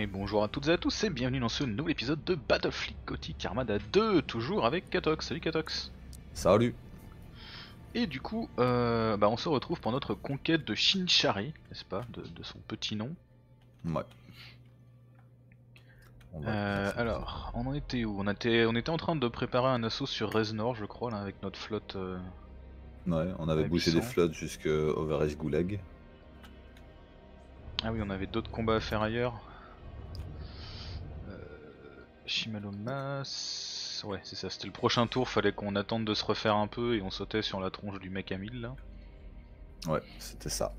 Et bonjour à toutes et à tous et bienvenue dans ce nouvel épisode de Battlefleet Gothic Armada 2, toujours avec Katox. Salut Katox Salut Et du coup, euh, bah, on se retrouve pour notre conquête de Shinchari, n'est-ce pas, de, de son petit nom. Ouais. On va Euh, alors, on en était où? On était, on était en train de préparer un assaut sur Reznor, je crois, là, avec notre flotte. euh, Ouais, on avait bougé des 800. flottes jusque Overage Goulag. Ah oui, on avait d'autres combats à faire ailleurs. Shimalomas. Ouais, c'est ça, c'était le prochain tour, fallait qu'on attende de se refaire un peu et on sautait sur la tronche du mec à 1000 là. Ouais, c'était ça.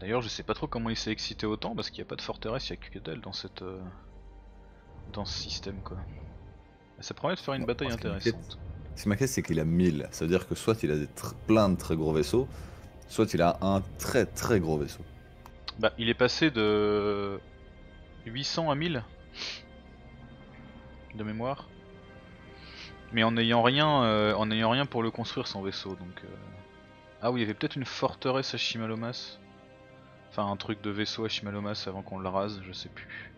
D'ailleurs, je sais pas trop comment il s'est excité autant parce qu'il n'y a pas de forteresse, il y a que dalle dans cette. euh, dans ce système quoi. Ça promet de faire une bataille intéressante. Ce qui m'inquiète, c'est qu'il a 1000. Ça veut dire que soit il a des plein de très gros vaisseaux, soit il a un très très gros vaisseau. Bah, il est passé de 800 à 1000 de mémoire. Mais en n'ayant rien, euh, en n'ayant rien pour le construire son vaisseau, donc. euh. Ah oui, il y avait peut-être une forteresse à Shimalomas. Enfin, un truc de vaisseau à Shimalomas avant qu'on le rase, je sais plus.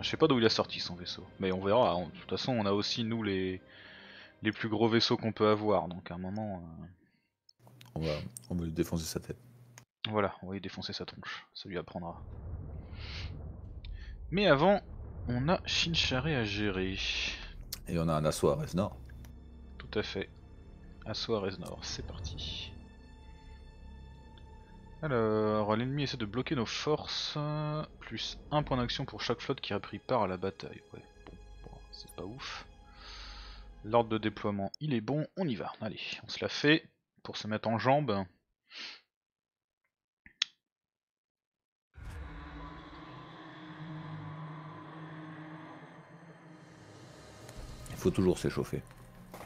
Je sais pas d'où il a sorti son vaisseau, mais on verra. En- De toute façon, on a aussi nous les les plus gros vaisseaux qu'on peut avoir, donc à un moment. euh, On va, on va lui défoncer sa tête. Voilà, on va y défoncer sa tronche, ça lui apprendra. Mais avant, on a Shinchare à gérer. Et on a un assaut à Reznor. Tout à fait. Assaut à Reznor, c'est parti. Alors, l'ennemi essaie de bloquer nos forces, plus un point d'action pour chaque flotte qui a pris part à la bataille. Ouais, bon, bon, c'est pas ouf. L'ordre de déploiement, il est bon, on y va. Allez, on se la fait pour se mettre en jambes. Il faut toujours s'échauffer.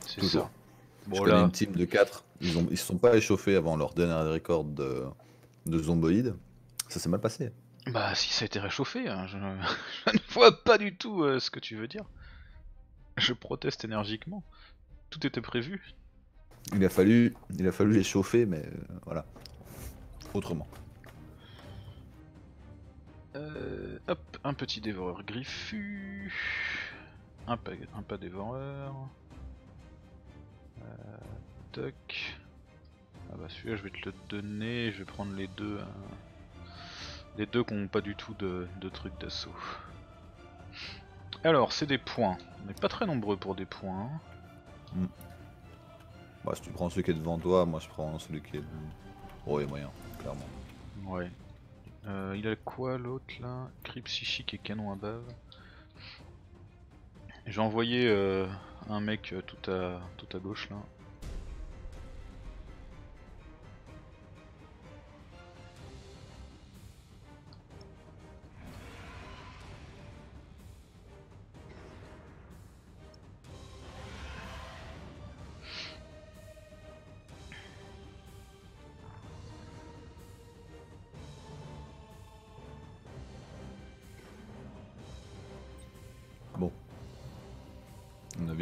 C'est Toujours. ça. Je connais une team de 4, ils, ils se sont pas échauffés avant leur dernier record de, de zomboïdes. Ça s'est mal passé. Bah si ça a été réchauffé, hein, je... je ne vois pas du tout euh, ce que tu veux dire. Je proteste énergiquement. Tout était prévu. Il a fallu, il a fallu les chauffer, mais euh, voilà. Autrement. Euh, hop, un petit dévoreur griffu. Un pas, un pas dévoreur. Euh, toc. Ah bah celui-là je vais te le donner, je vais prendre les deux. euh, Les deux qui n'ont pas du tout de, de trucs d'assaut. Alors, c'est des points. On n'est pas très nombreux pour des points. hein. Bah, si tu prends celui qui est devant toi, moi je prends celui qui est. Oh, il est moyen, clairement. Ouais. Euh, il a quoi l'autre là? Cri psychique et canon à bave. J'ai envoyé euh, un mec euh, tout à tout à gauche là.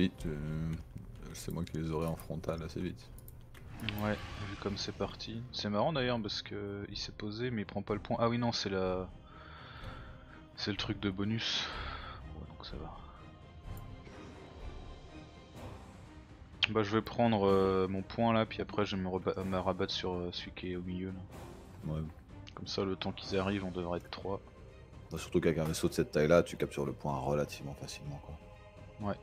Tu- c'est moi qui les aurai en frontal assez vite. Ouais, vu comme c'est parti. C'est marrant d'ailleurs parce que il s'est posé mais il prend pas le point. Ah oui non c'est la. C'est le truc de bonus. Ouais donc ça va. Bah je vais prendre euh, mon point là puis après je vais me, me rabattre sur euh, celui qui est au milieu là. Ouais. Comme ça, le temps qu'ils arrivent, on devrait être 3. Bah, surtout qu'avec un vaisseau de cette taille-là, tu captures le point relativement facilement. Quoi. Ouais.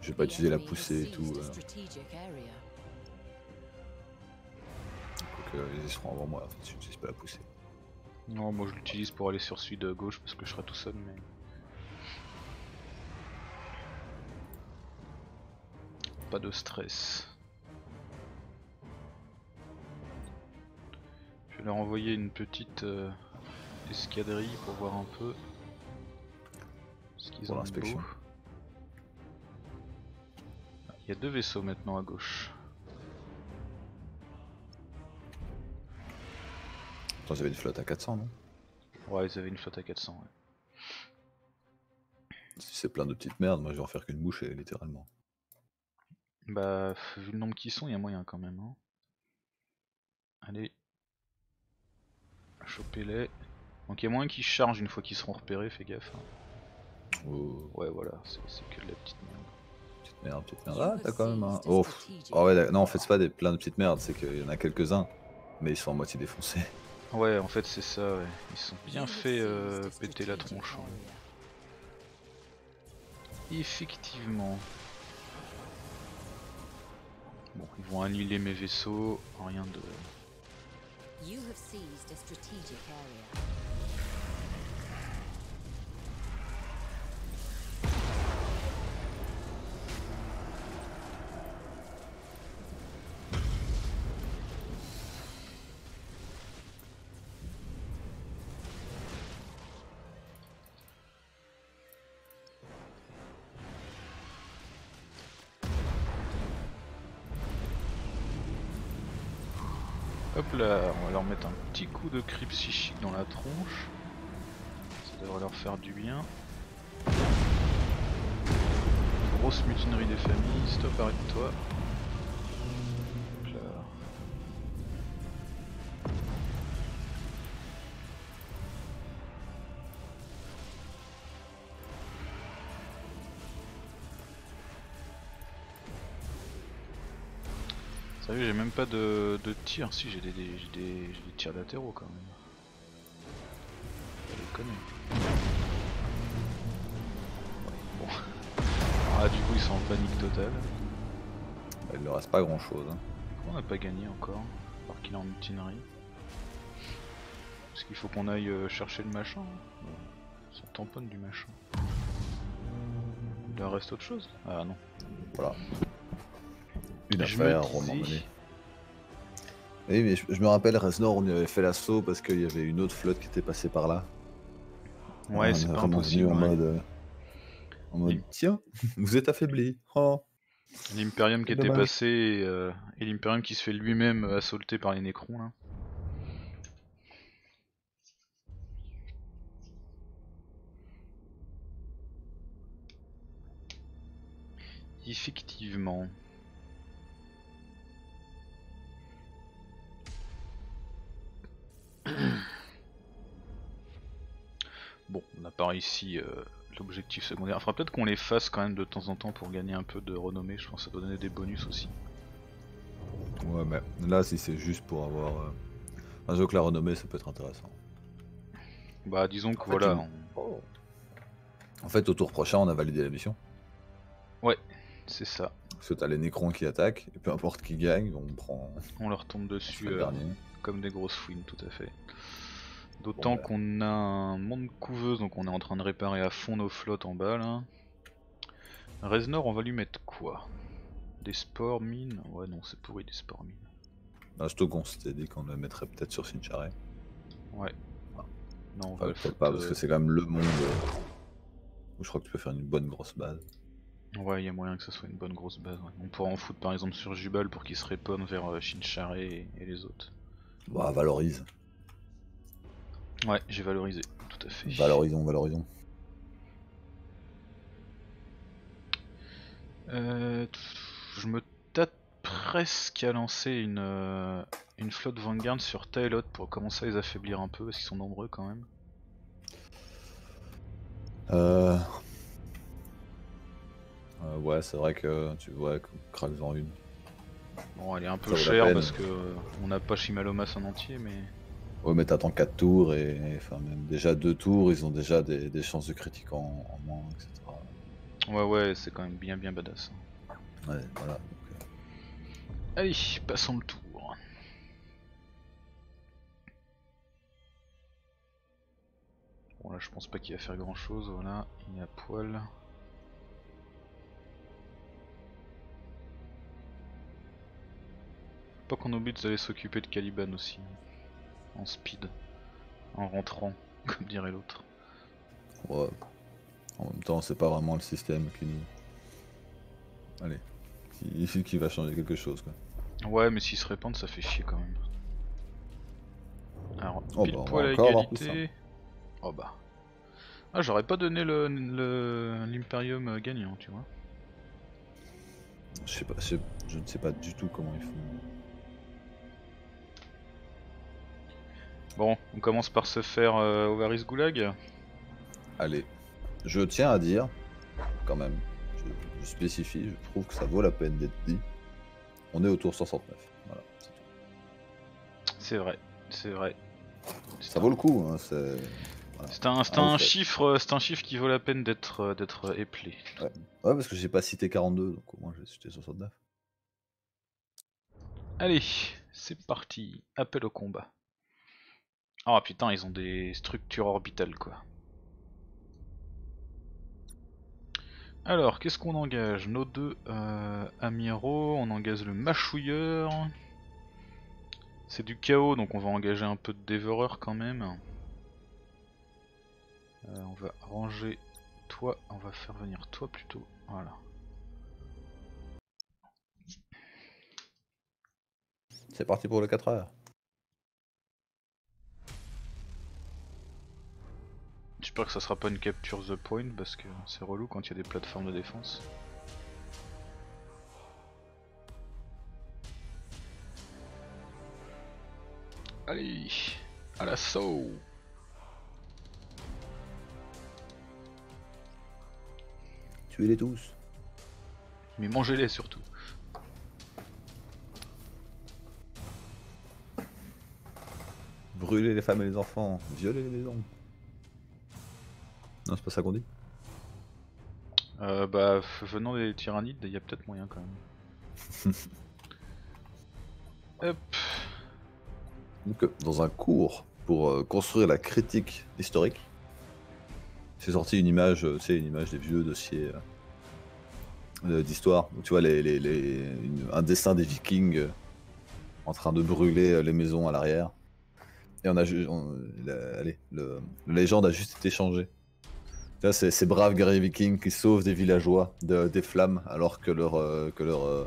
Je vais pas The utiliser la poussée et tout. Euh, euh, ils seront avant moi si j'utilise pas la poussée. Non, moi je l'utilise pour aller sur celui de gauche parce que je serai tout seul, mais. Pas de stress. Je vais leur envoyer une petite euh, escadrille pour voir un peu ce qu'ils ont l'inspection. Il y a deux vaisseaux maintenant à gauche. Attends, j'avais une flotte à 400, non? Ouais, ils avaient une flotte à 400. ouais. Si c'est plein de petites merdes, moi je vais en faire qu'une bouchée, littéralement. Bah, vu le nombre qui sont, il y a moyen quand même. Hein. Allez. Chopez-les. Donc il y a moyen qu'ils chargent une fois qu'ils seront repérés, fais gaffe. hein. Oh, Ouais, voilà, c'est que de la petite merde. Merde, petite merde. Ah, t'as quand même un. Oh. Ah ouais, d'accord. non, en fait, c'est pas des plein de petites merdes, c'est qu'il y en a quelques-uns, mais ils sont à moitié défoncés. Ouais, en fait, c'est ça, ouais. Ils sont bien fait euh, péter la tronche. hein. Effectivement. Bon, ils vont annuler mes vaisseaux, rien de. You have seized a strategic area. On va leur mettre un petit coup de cri psychique dans la tronche. Ça devrait leur faire du bien. Grosse mutinerie des familles, stop, arrête-toi. J'ai même pas de, de tir. Si, j'ai des, des, des, des tirs latéraux quand même. Ouais, bon. Ah, du coup, ils sont en panique totale. Bah, il leur reste pas grand chose. Hein. On n'a pas gagné encore, alors qu'il est en mutinerie? Est-ce qu'il faut qu'on aille euh, chercher le machin Bon, Ça tamponne du machin. Il leur reste autre chose? Ah non. Voilà. Une Je me affaire, Money. Oui, mais je, je me rappelle, Reznor, on y avait fait l'assaut parce qu'il y avait une autre flotte qui était passée par là. Ouais, c'est est pas impossible. venu en ouais. mode, euh, en mode, Il- tiens, vous êtes affaibli. Oh. L'Imperium qui était dommage. passé et, euh, et l'Imperium qui se fait lui-même euh, assaulter par les Nécrons là. Effectivement. Bon, on n'a pas réussi euh, l'objectif secondaire. Enfin, peut-être qu'on les fasse quand même de temps en temps pour gagner un peu de renommée. Je pense que ça doit donner des bonus aussi. Ouais, mais là, si c'est juste pour avoir euh, un jeu que la renommée, ça peut être intéressant. Bah, disons que En voilà. on- En fait, au tour prochain, on a validé la mission. C'est ça. Parce que t'as les Nécrons qui attaquent, et peu importe qui gagne, on prend On leur tombe on dessus euh, dernier. Comme des grosses fouines, tout à fait. D'autant bah. qu'on a un monde couveuse, donc on est en train de réparer à fond nos flottes en bas là. Reznor, on va lui mettre quoi? Des spores mines? Ouais, non, c'est pourri des spores mines. Te qu'on s'était dit qu'on le mettrait peut-être sur Sinchare. Ouais. Non, on Enfin, va peut-être pas, parce euh, que c'est quand même le monde euh, où je crois que tu peux faire une bonne grosse base. Ouais, il y a moyen que ce soit une bonne grosse base. ouais. On pourra en foutre par exemple sur Jubal pour qu'il se réponde vers euh, Shinchare et, et les autres. Bah, valorise. Ouais, j'ai valorisé, tout à fait. Valorisons, valorisons. Euh, je me tâte presque à lancer une, euh, une flotte Vanguard sur Taelot pour commencer à les affaiblir un peu parce qu'ils sont nombreux quand même. Euh... euh, ouais, c'est vrai que tu vois, craques en une. Bon, elle est un peu chère parce que euh, on n'a pas Shimalomas en entier, mais Ouais, mais t'attends 4 tours et, et, enfin, même déjà 2 tours, ils ont déjà des, des chances de critique en, en moins, etc. ouais, ouais, c'est quand même bien bien badass. Ouais, voilà. donc, euh, Allez, passons le tour. Bon là je pense pas qu'il va faire grand chose, voilà, il est à poil. Pas qu'on oublie d'aller s'occuper de Caliban aussi. En speed. En rentrant, comme dirait l'autre. ouais. En même temps, c'est pas vraiment le système qui nous. Allez. Qui, qui va changer quelque chose, quoi. Ouais mais s'ils se répandent ça fait chier quand même. Alors, Oh pile bah, poil à égalité. Oh bah. Ah, j'aurais pas donné le l'Imperium euh, gagnant, tu vois. Je sais pas, je ne sais pas du tout comment ils font. Bon, on commence par se faire euh, Ovaris Goulag. Allez, je tiens à dire, quand même, je, je spécifie, je trouve que ça vaut la peine d'être dit. On est au tour 69. Voilà, c'est tout. C'est vrai, c'est vrai. Ça un- vaut le coup, hein, c'est. voilà. Un, Ah, chiffre, c'est un chiffre qui vaut la peine d'être euh, d'être éplé. Ouais, parce que j'ai pas cité 42, donc au moins j'ai cité 69. Allez, c'est parti. Appel au combat. Ah putain, ils ont des structures orbitales quoi. Alors, qu'est-ce qu'on engage? Nos deux euh, amiraux, on engage le mâchouilleur. C'est du chaos, donc on va engager un peu de dévoreur quand même. Euh, on va ranger toi, on va faire venir toi plutôt. Voilà. C'est parti pour le 4 heures. J'espère que ça sera pas une capture the point parce que c'est relou quand il y a des plateformes de défense. Allez, à l'assaut Tuez-les tous. Mais mangez-les surtout. Brûlez les femmes et les enfants. Violer les maisons. Non, c'est pas ça qu'on dit Euh, bah, venant des tyrannides, il y a peut-être moyen quand même. Hop, Donc, euh, dans un cours pour euh, construire la critique historique, j'ai sorti une image, euh, tu sais, une image des vieux dossiers d'histoire. Tu vois les, les- les- une- un dessin des Vikings en train de brûler les maisons à l'arrière. Et on a, on- la- allez, le, la légende a juste été changée. C'est ces braves guerriers vikings qui sauvent des villageois de- des flammes alors que leur, euh, que leur, euh,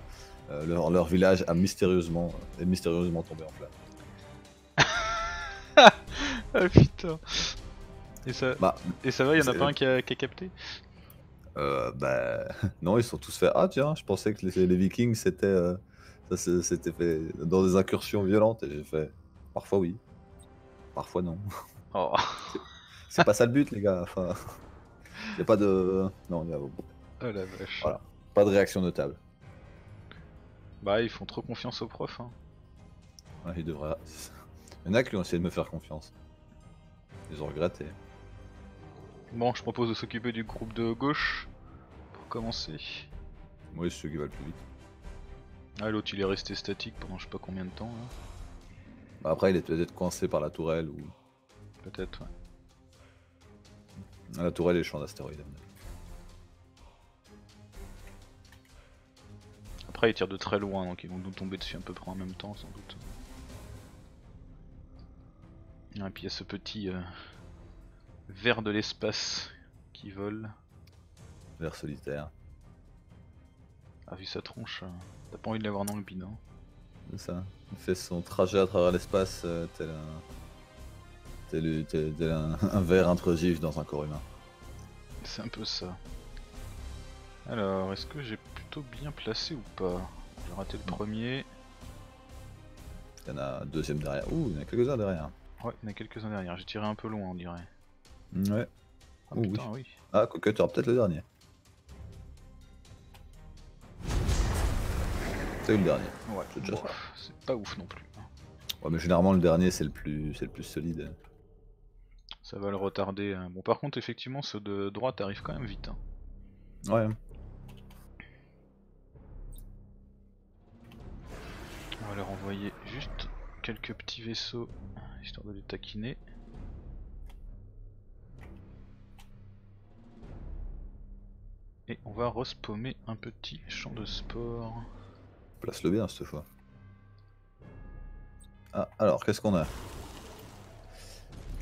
euh, leur, leur village a mystérieusement, est mystérieusement tombé en flammes. ah putain. Et ça, Bah, et ça va, il y en a pas un qui a, qui a capté? Euh, bah, non, ils sont tous fait. Ah, tiens, je pensais que les, les Vikings c'était euh, fait dans des incursions violentes. Et j'ai fait. Parfois oui, parfois non. Oh. C'est pas ça le but, les gars. Enfin, y a pas de. Non, y a Oh la vache. Voilà. pas de réaction notable. Bah, ils font trop confiance aux profs. Hein. Ouais, il devrait. Il y en a qui ont essayé de me faire confiance. Ils ont regretté. Bon, je propose de s'occuper du groupe de gauche pour commencer. Moi, c'est ceux qui va le plus vite. Ah, l'autre il est resté statique pendant je sais pas combien de temps là. Bah, après, il est peut-être coincé par la tourelle ou. Peut-être, ouais. La tourelle et le champ d'astéroïdes. Après, ils tirent de très loin donc ils vont nous tomber dessus à peu près en même temps sans doute. Et puis il y a ce petit euh, ver de l'espace qui vole. Vers solitaire. Ah, vu sa tronche, euh, t'as pas envie de l'avoir dans le bide. Hein. C'est ça. Il fait son trajet à travers l'espace euh, tel un. Tel un, un ver intrusif dans un corps humain. C'est un peu ça. Alors, est-ce que j'ai plutôt bien placé ou pas? J'ai raté le premier. Il y en a un deuxième derrière. Ouh, il y en a quelques-uns derrière. Ouais, il y en a quelques-uns derrière. J'ai tiré un peu loin, on dirait. Ouais. Ah putain, oui. Ah, quoique, tu auras peut-être le dernier. C'est le dernier. Ouais, c'est bon, pas ouf non plus. Ouais, mais généralement, le dernier, c'est le plus, c'est le plus solide. Ça va le retarder. hein. Bon, par contre, effectivement, ceux de droite arrivent quand même vite. hein. Ouais. On va leur envoyer juste quelques petits vaisseaux, histoire de les taquiner. Et on va respaumer un petit champ de sport. Place-le bien cette fois. Ah, alors, qu'est-ce qu'on a?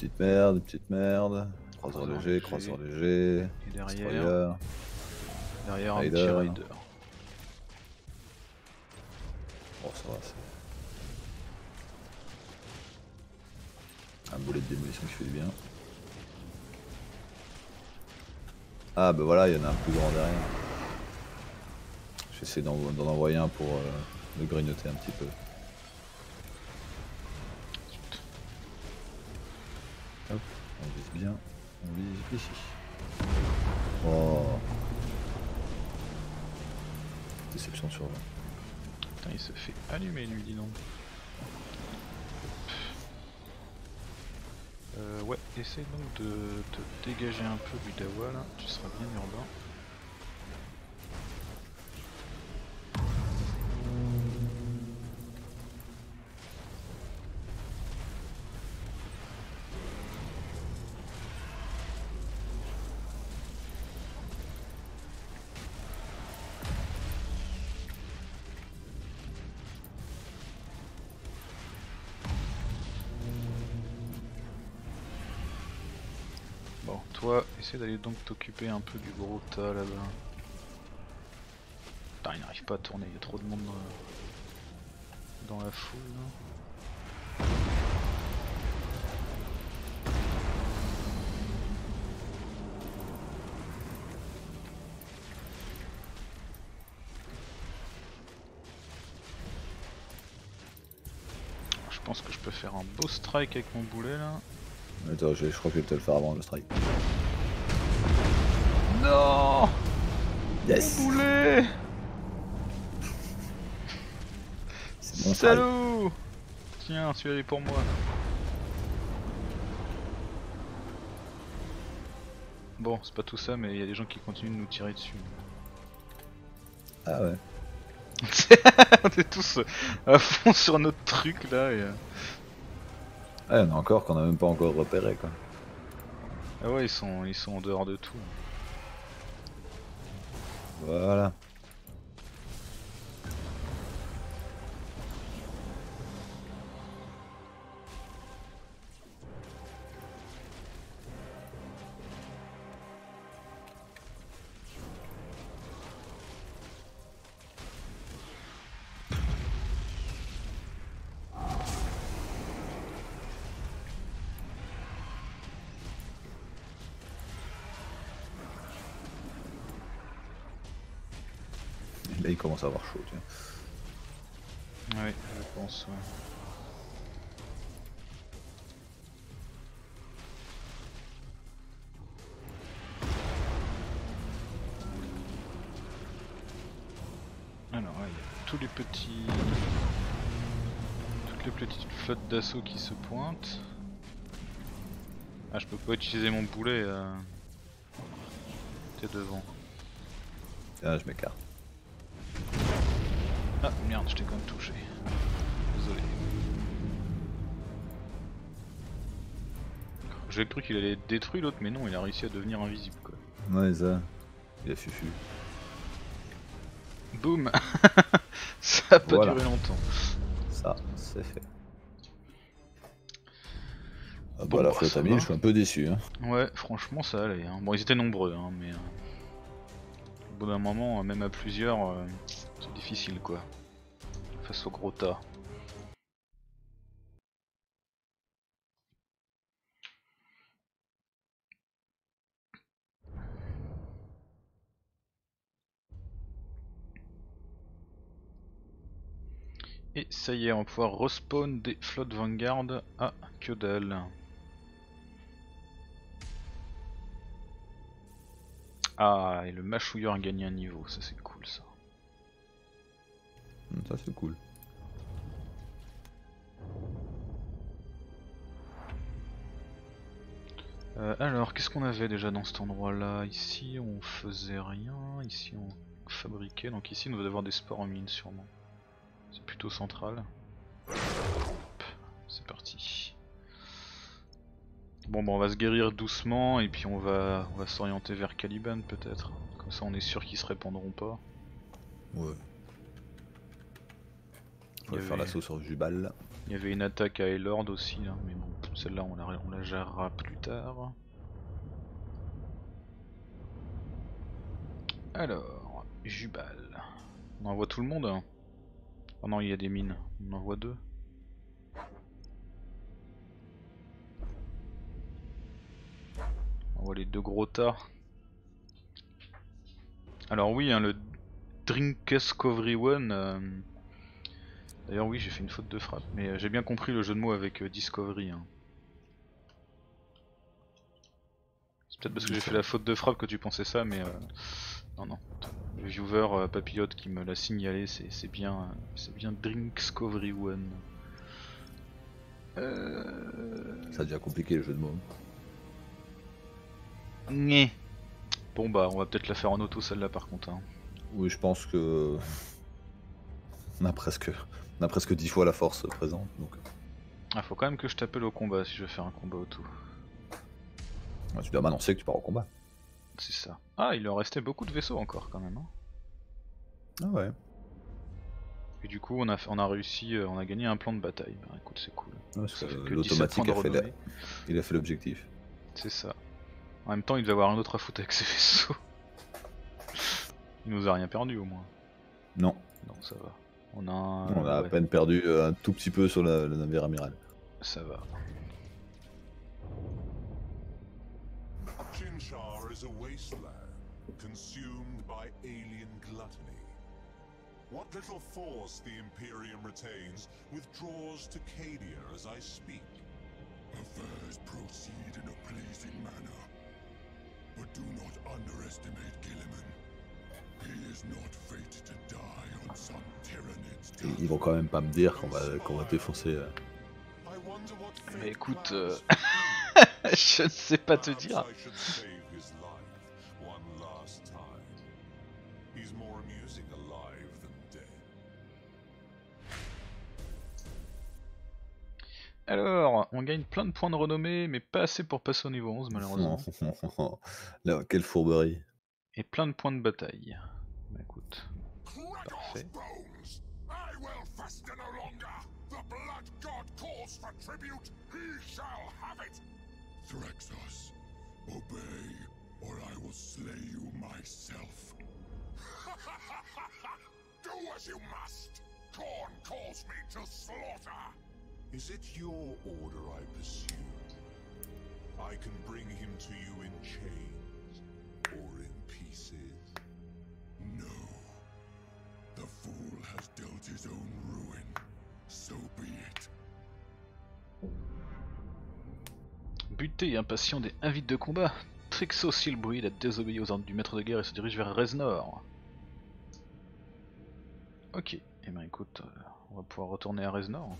Petite merde, petite merde. Croiseur Croiseur léger, léger. croiseur léger. Et derrière, Destroyer. derrière un Raider. petit raider. Bon, ça va, c'est. Un boulet de démolition qui fait du bien. Ah bah voilà, il y en a un plus grand derrière. J'essaie d'en d'en envoyer un pour euh, le grignoter un petit peu. Bien. On vise ici. Oh. Déception sur 20. Putain, il se fait allumer lui, dis donc. Euh, ouais, essaye donc de te dégager un peu du Dawa là, tu seras bien urbain. Toi, essaie d'aller donc t'occuper un peu du gros tas là-bas. Il n'arrive pas à tourner, il y a trop de monde dans, la foule. Je pense que je peux faire un beau strike avec mon boulet là. Attends, je, je crois que je vais te le faire avant le strike. Non Yes Mon boulet C'est. Salaud Tiens, celui-là est pour moi. Bon, c'est pas tout ça, mais il y a des gens qui continuent de nous tirer dessus. Ah ouais. On est tous à fond sur notre truc là. Et... euh, Ah, il y en a encore qu'on a même pas encore repéré quoi. Ah ouais, ils sont, ils sont en dehors de tout. Voilà. Commence à avoir chaud tiens. Ouais, je pense. ouais. Alors, ouais, il y a tous les petits. Toutes les petites flottes d'assaut qui se pointent. Ah, je peux pas utiliser mon boulet. Euh... T'es devant. Ah je m'écarte. Merde, je t'ai quand même touché. Désolé. J'ai cru qu'il allait être détruit l'autre, mais non, il a réussi à devenir invisible quoi. Ouais ça. Il a fufu. Boum Ça a pas Voilà. duré longtemps. Ça, c'est fait. Ah Bon, bah la bah, flotte ça à 1000, va. je suis un peu déçu. Hein. Ouais, franchement ça allait. hein. Bon, ils étaient nombreux, hein, mais... euh, Au bout d'un moment, même à plusieurs, euh, c'est difficile quoi. Face au gros tas. Et ça y est, on va pouvoir respawn des flottes Vanguard. Ah, que. Ah, et le mâchouilleur a gagné un niveau, ça c'est cool ça. Ça c'est cool. Euh, alors, qu'est-ce qu'on avait déjà dans cet endroit-là? Ici, on faisait rien. Ici, on fabriquait. Donc ici, on doit avoir des sports en mine sûrement. C'est plutôt central. C'est parti. Bon, bah, on va se guérir doucement et puis on va, on va s'orienter vers Caliban peut-être. Comme ça, on est sûr qu'ils se répandront pas. Ouais. Il y faire avait- l'assaut sur Jubal. Il y avait une attaque à Elord aussi, là, mais bon, celle-là on la, on la gérera plus tard. Alors, Jubal. On envoie tout le monde hein Oh non, il y a des mines. On envoie deux. On envoie les deux gros tas. Alors oui, hein, le Drinkescovery One. euh, D'ailleurs oui, j'ai fait une faute de frappe, mais euh, j'ai bien compris le jeu de mots avec euh, Discovery. hein. C'est peut-être parce que j'ai fait la faute de frappe que tu pensais ça, mais euh, non non. Le viewer euh, papillote qui me l'a signalé, c'est bien, c'est bien Drinkescovery One. Euh... Ça devient compliqué le jeu de mots. Nyeh. Bon bah on va peut-être la faire en auto celle-là par contre. hein. Oui, je pense que. On a presque, on a presque 10 fois la force présente. Donc, Ah faut quand même que je t'appelle au combat si je veux faire un combat auto. ouais, tu dois m'annoncer que tu pars au combat. C'est ça. Ah il leur restait beaucoup de vaisseaux encore quand même. hein. Ah ouais. Et du coup on a, on a réussi, euh, on a gagné un plan de bataille. Bah écoute c'est cool. Que 17 L'automatique a la- il a fait l'objectif. C'est ça. En même temps il devait avoir un autre à foutre avec ses vaisseaux. Il nous a rien perdu au moins. Non, Donc ça va. On a on a à ouais, peine perdu euh, un tout petit peu sur le navire amiral. Ça va. Chinchar is a wasteland, consumed by alien gluttony. What little force the Imperium retains withdraws to Cadia as I speak. Affairs proceed in a pleasing manner. But do not underestimate Gilliman. He is not ils vont quand même pas me dire qu'on va, qu'on va défoncer. euh. Mais écoute, euh, je ne sais pas te dire. Alors, on gagne plein de points de renommée, mais pas assez pour passer au niveau 11 malheureusement. Là, quelle fourberie. Et plein de points de bataille. Bah bones! I will fester no longer! The blood god calls for tribute! He shall have it! Thraxos, obey, or I will slay you myself. Do as you must! Korn calls me to slaughter! Is it your order I pursue? I can bring him to you in chains or in pieces. No. The fool has dealt his own ruin. So be it. Buté et impatient des invites de combat, Trixo Silbruid a désobéi aux ordres du maître de guerre et se dirige vers Reznor. Ok, et eh ben écoute, euh, on va pouvoir retourner à Reznor.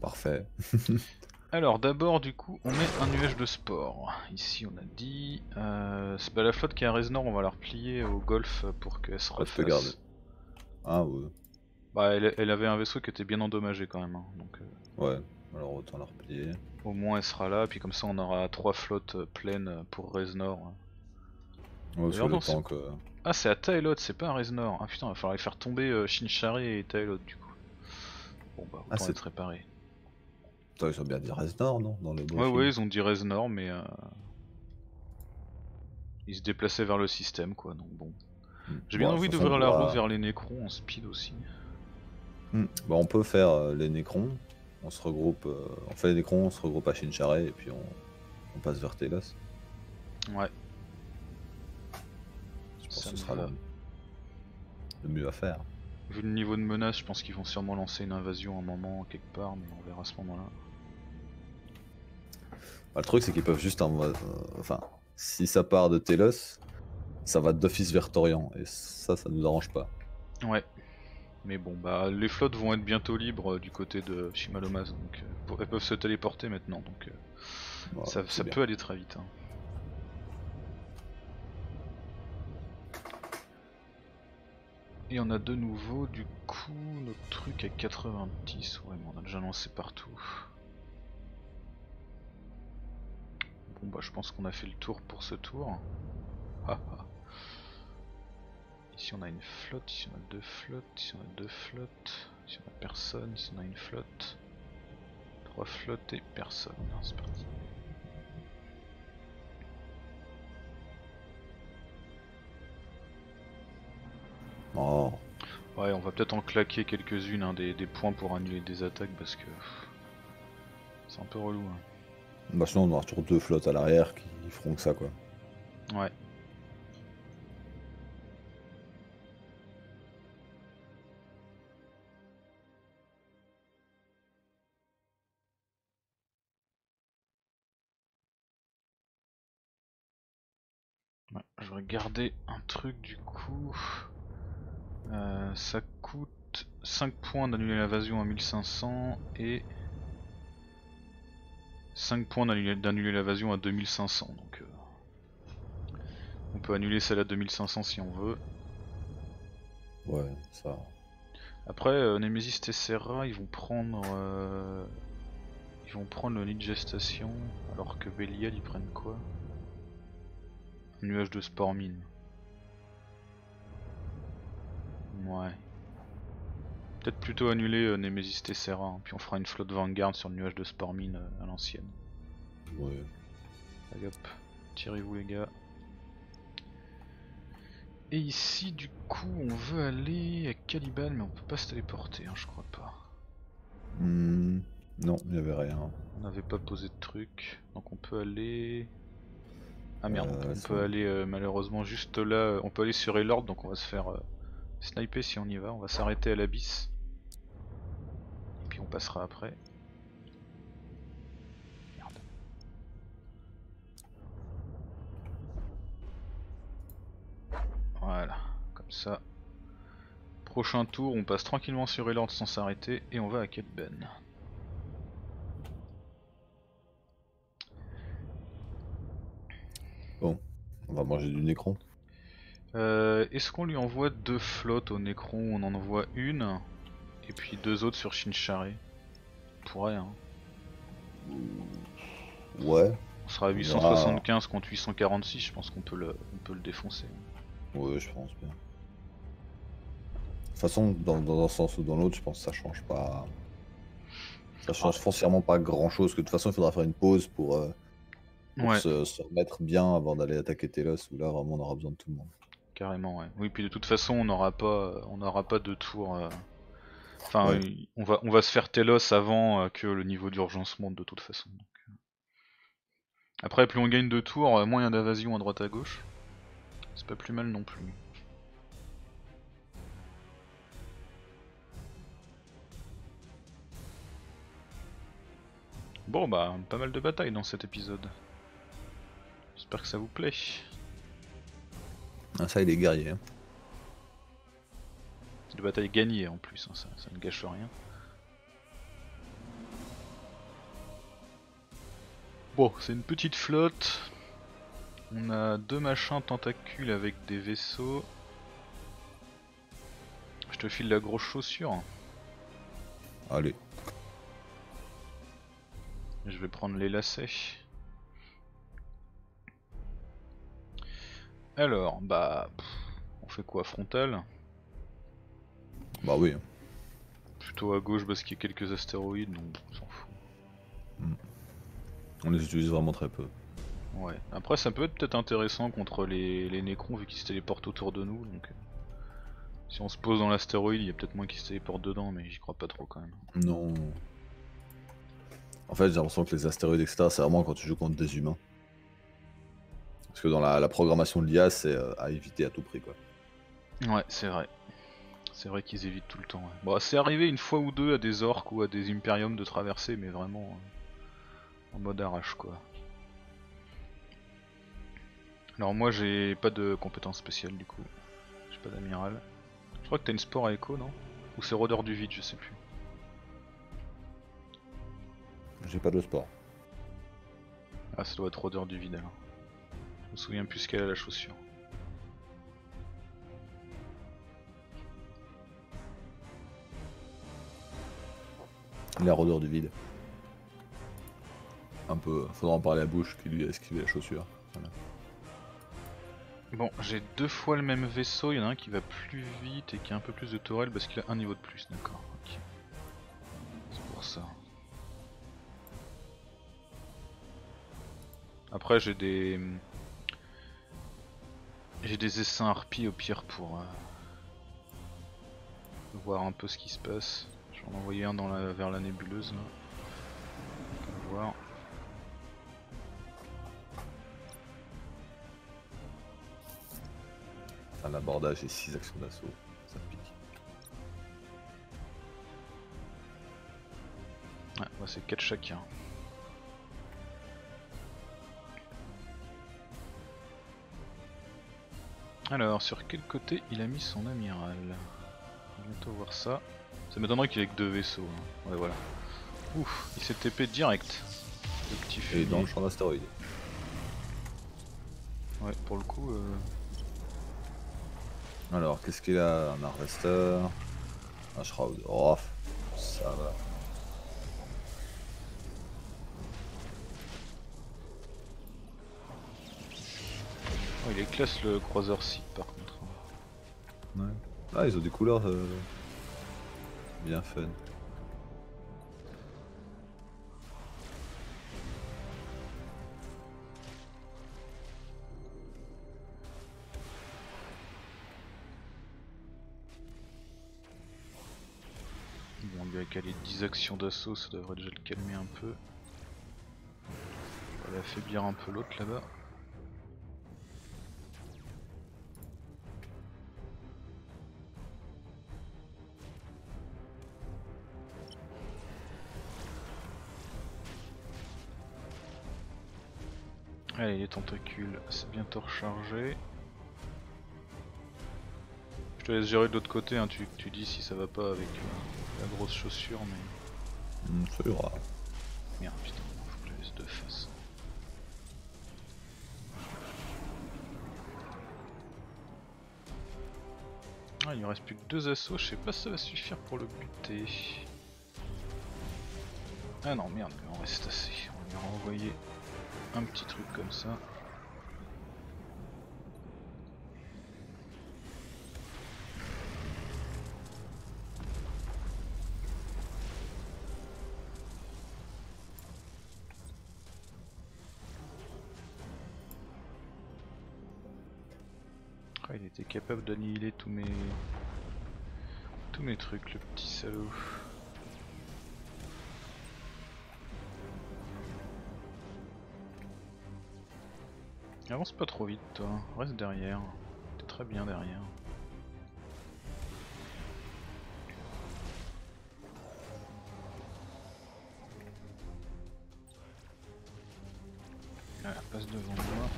Parfait. Alors d'abord du coup on met un nuage de sport. Ici on a dit... Euh, c'est pas la flotte qui est à Reznor, on va la replier au golfe pour qu'elle se refasse. Ah ouais. Bah elle, elle avait un vaisseau qui était bien endommagé quand même, hein, donc euh, Ouais. Alors autant la replier. au moins elle sera là, puis comme ça on aura trois flottes euh, pleines pour Reznor. Ouais, non, le que. Ah c'est à Taelot, c'est pas à Reznor. Ah putain, il va falloir les faire tomber euh, Shinchare et Taelot du coup. Bon bah Ah, autant être réparé. Attends, ils ont bien dit Reznor, non Dans le Ouais ouais ils ont dit Reznor mais... Euh... Ils se déplaçaient vers le système quoi, donc bon. Hmm. J'ai bien envie d'ouvrir la route vers les Nécrons en speed aussi. Bah, on peut faire euh, les Nécrons. On se regroupe. euh, on fait les Nécrons, on se regroupe à Shinchare et puis on, on passe vers Telos. Ouais. Je pense Ça que ce sera le, le mieux à faire. Vu le niveau de menace, je pense qu'ils vont sûrement lancer une invasion à un moment quelque part, mais on verra à ce moment-là. Bah, le truc, c'est qu'ils peuvent juste en. euh, enfin, si ça part de Telos, ça va d'office vers Torian. Et ça, ça nous arrange pas. Ouais. Mais bon, bah les flottes vont être bientôt libres euh, du côté de Shimalomas, donc euh, elles peuvent se téléporter maintenant, donc ça, peut aller très vite. hein. Et on a de nouveau, du coup, notre truc à 90. Ouais, mais on a déjà lancé partout. Bon, bah, je pense qu'on a fait le tour pour ce tour. Ici, on a une flotte, ici, on a deux flottes, ici, on a deux flottes. Ici, on a personne, ici, on a une flotte. Trois flottes et personne. C'est parti. Oh, Ouais, on va peut-être en claquer quelques-unes, hein, des, des points pour annuler des attaques parce que c'est un peu relou. hein. Bah sinon, on aura toujours deux flottes à l'arrière qui feront que ça, quoi. Ouais. ouais je garder un truc du coup. Euh, ça coûte 5 points d'annuler l'invasion à 1500 et 5 points d'annuler l'invasion à 2500. Donc euh, on peut annuler celle à 2500 si on veut. Ouais, ça. Après, euh, Nemesis Tessera, ils vont prendre. euh, Ils vont prendre le nid de gestation, alors que Belial ils prennent quoi? Un nuage de sport mine. Ouais. Peut-être plutôt annuler euh, Nemesis Tessera, hein, puis on fera une flotte Vanguard sur le nuage de sport mine euh, à l'ancienne. Ouais. Allez hop, tirez-vous les gars. Et ici, du coup, on veut aller à Caliban, mais on peut pas se téléporter, hein, je crois pas. Hmm, Non, il n'y avait rien. On n'avait pas posé de truc, donc on peut aller. Ah merde, Euh, on peut aller euh, malheureusement juste là, on peut aller sur Elord, donc on va se faire euh, sniper si on y va, on va s'arrêter à l'abysse. Et puis on passera après. Merde. Voilà, comme ça. Prochain tour, on passe tranquillement sur Elord sans s'arrêter et on va à Ben. On va manger du Necron. Euh, Est-ce qu'on lui envoie deux flottes au Necron? On en envoie une, et puis deux autres sur Shinchare. Pourrait, hein. Ouais, On sera à 875 contre 846, je pense qu'on peut, le, on peut le défoncer. ouais, je pense bien. De toute façon, dans, dans un sens ou dans l'autre, je pense que ça change pas. Ça change foncièrement pas grand chose. Que de toute façon, il faudra faire une pause pour, euh, pour Ouais, se, se remettre bien avant d'aller attaquer Telos, où là, vraiment, on aura besoin de tout le monde. carrément, ouais. Oui, puis de toute façon, on n'aura pas, on n'aura pas de tour. euh, Enfin, Ouais. on, va, on va se faire Telos avant euh, que le niveau d'urgence monte de toute façon. donc, euh. Après, plus on gagne de tours, euh, moins il y a d'invasion à droite à gauche. C'est pas plus mal non plus. Bon bah, pas mal de batailles dans cet épisode. J'espère que ça vous plaît. Ah, ça, il est guerrier. hein. C'est de batailles gagnées en plus, hein, ça, ça ne gâche rien. Bon, c'est une petite flotte. On a deux machins tentacules avec des vaisseaux. Je te file la grosse chaussure. Allez. Je vais prendre les lacets. Alors, bah... on fait quoi Frontal? Bah oui. Plutôt à gauche parce qu'il y a quelques astéroïdes, donc on s'en fout. On les utilise vraiment très peu. Ouais. Après, ça peut être peut-être intéressant contre les, les Nécrons vu qu'ils se téléportent autour de nous. Donc, euh, si on se pose dans l'astéroïde, il y a peut-être moins qui se téléportent dedans, mais j'y crois pas trop quand même. Non. En fait, j'ai l'impression que les astéroïdes, etc., c'est vraiment quand tu joues contre des humains. Parce que dans la, la programmation de l'IA, c'est euh, à éviter à tout prix, quoi. Ouais, c'est vrai. C'est vrai qu'ils évitent tout le temps. ouais. Bon, c'est arrivé une fois ou deux à des orques ou à des impériums de traverser, mais vraiment euh, en mode arrache quoi. Alors moi j'ai pas de compétences spéciales du coup. J'ai pas d'amiral. Je crois que t'as une sport à écho, non? Ou c'est rôdeur du vide, je sais plus. J'ai pas de sport. Ah, ça doit être rôdeur du vide alors. Je me souviens plus ce qu'elle a la chaussure. La rôdeur du vide. Un peu. Faudra en parler à Bouche qui lui a esquivé la chaussure. Bon, j'ai deux fois le même vaisseau, il y en a un qui va plus vite et qui a un peu plus de tourelle parce qu'il a un niveau de plus, d'accord. C'est pour ça. Après j'ai des... J'ai des essaims harpies au pire pour euh, voir un peu ce qui se passe. Je vais en envoyer un dans la... vers la nébuleuse là. On le voir. Un abordage et 6 actions d'assaut. Ça pique. Ouais, c'est 4 chacun. Alors, sur quel côté il a mis son amiral? On va bientôt voir ça. Ça m'étonnerait qu'il ait que deux vaisseaux. hein. Ouais, voilà. Ouf, il s'est TP direct. Le petit Et dans le champ d'astéroïdes. Ouais, pour le coup. euh, Alors, qu'est-ce qu'il a Un harvester? Un shroud. Oh, ça va. oh, il est classe le croiseur site par contre. Ouais. Ah, ils ont des couleurs euh, bien fun. Bon, on lui a calé 10 actions d'assaut, ça devrait déjà le calmer un peu. On va affaiblir un peu l'autre là-bas. Tentacules, c'est bientôt rechargé. Je te laisse gérer de l'autre côté, hein, tu, tu dis si ça va pas avec euh, la grosse chaussure, mais. Hmm, ça ira. Merde, putain, faut que je la laisse de face. Ah, il lui reste plus que deux assauts, je sais pas si ça va suffire pour le buter. Ah non, merde, il en reste assez. On lui a renvoyé un petit truc comme ça. Ah, il était capable d'annihiler tous mes tous mes trucs, le petit salaud. Avance pas trop vite, toi. Reste derrière. T'es très bien derrière. Voilà, passe devant moi.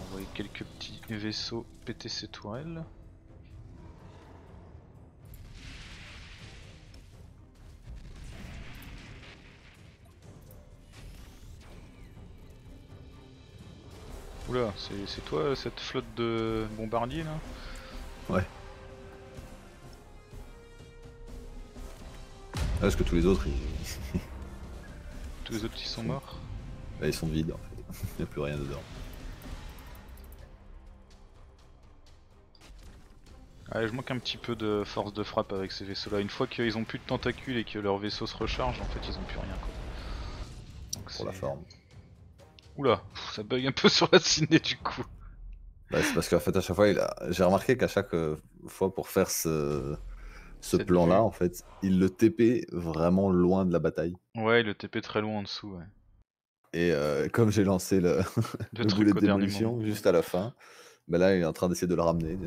Envoyer quelques petits vaisseaux péter ces tourelles. Oula, c'est toi cette flotte de bombardiers là? Ouais. Ah, parce que tous les autres, ils, Tous les autres qui sont morts? Bah, ils sont vides en fait. Il n'y a plus rien dedans. Je manque un petit peu de force de frappe avec ces vaisseaux là. Une fois qu'ils ont plus de tentacules et que leurs vaisseaux se rechargent, en fait ils ont plus rien quoi. Donc Pour la forme. Oula, ça bug un peu sur la ciné du coup. Bah, c'est parce qu'en fait, à chaque fois, il a... j'ai remarqué qu'à chaque euh, fois pour faire ce, plan-là, en fait, il le TP vraiment loin de la bataille. Ouais, le TP très loin en dessous, ouais. Et euh, comme j'ai lancé le, le boulet de démolition juste à la fin, bah là, il est en train d'essayer de le ramener.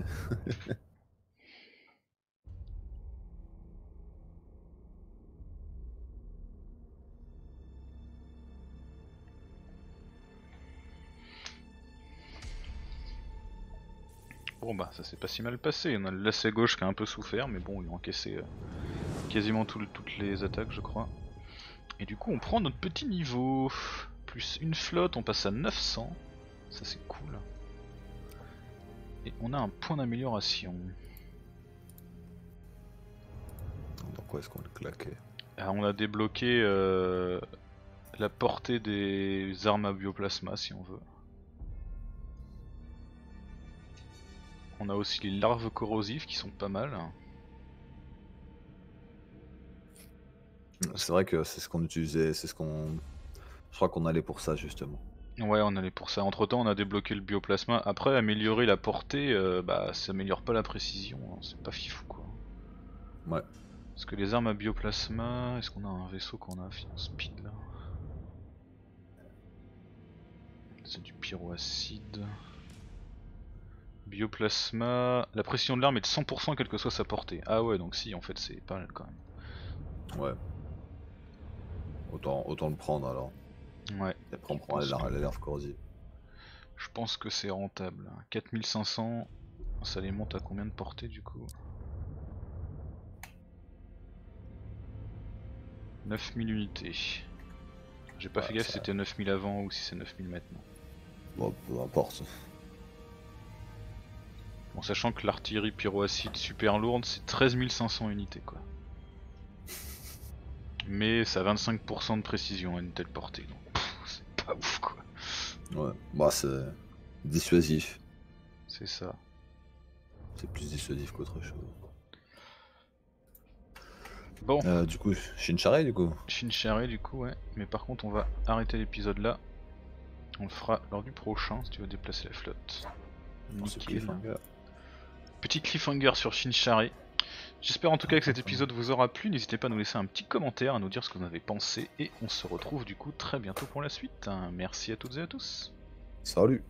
Bon bah ça s'est pas si mal passé, on a le lacet gauche qui a un peu souffert, mais bon ils ont encaissé euh, quasiment tout le- toutes les attaques je crois. Et du coup on prend notre petit niveau, plus une flotte, on passe à 900, ça c'est cool. Et on a un point d'amélioration. Donc, où est-ce qu'on le claquait? Ah, on a débloqué euh, la portée des armes à bioplasma si on veut. On a aussi les larves corrosives qui sont pas mal. C'est vrai que c'est ce qu'on utilisait, c'est ce qu'on. Je crois qu'on allait pour ça justement. Ouais, on allait pour ça. Entre temps, on a débloqué le bioplasma. Après, améliorer la portée, euh, bah, ça améliore pas la précision. hein. C'est pas fifou quoi. Ouais. Parce que les armes à bioplasma, est-ce qu'on a un vaisseau qu'on a en speed là? C'est du pyroacide. Bioplasma. La précision de l'arme est de 100% quelle que soit sa portée. Ah ouais, donc si, en fait, c'est pas mal quand même. Ouais. autant, autant le prendre alors. Ouais, Et après on Je prend la, pense que- la larve corrosive. je pense que c'est rentable. 4500, ça les monte à combien de portée du coup? 9000 unités. J'ai pas Ouais, fait gaffe si c'était 9000 avant ou si c'est 9000 maintenant. Bon, peu importe. Bon, sachant que l'artillerie pyroacide super lourde, c'est 13 500 unités quoi. Mais ça a 25% de précision à une telle portée, donc c'est pas ouf quoi. Ouais, bah c'est dissuasif. C'est ça. C'est plus dissuasif qu'autre chose. Bon, Euh, du coup, Shinchare du coup. Shinchare du coup, ouais. Mais par contre, on va arrêter l'épisode là. On le fera lors du prochain si tu veux déplacer la flotte. Petit cliffhanger sur Shinchare. J'espère en tout cas que cet épisode vous aura plu. N'hésitez pas à nous laisser un petit commentaire, à nous dire ce que vous en avez pensé. Et on se retrouve du coup très bientôt pour la suite. Merci à toutes et à tous. Salut